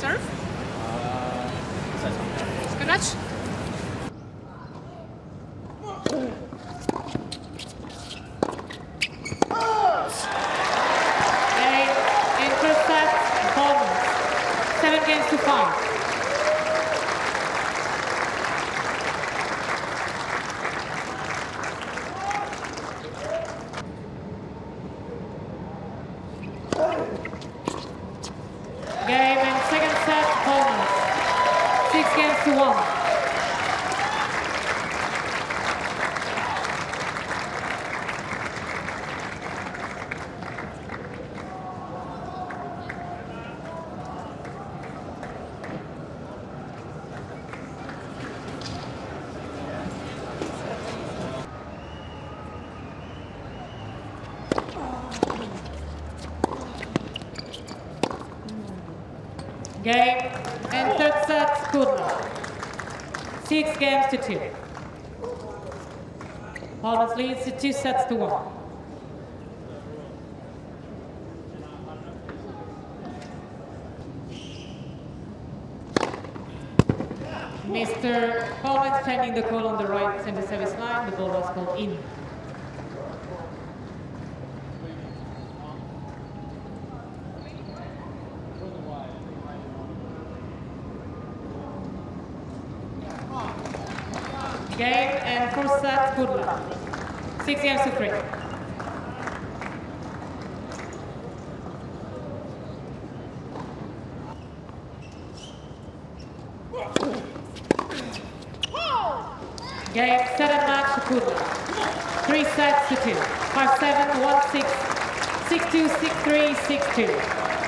Serve? Grać? They intercept. Seven games to five. six games to one. Game and third set, Kudla. Six games to two. Polmans leads to two sets to one. Mr. Polmans pending the call on the right center service line. The ball was called in. Game and good luck. Six games to three. Game, set and match to Kudla. Three sets to two. Five, seven, one, six, six, two, six, three, six, two.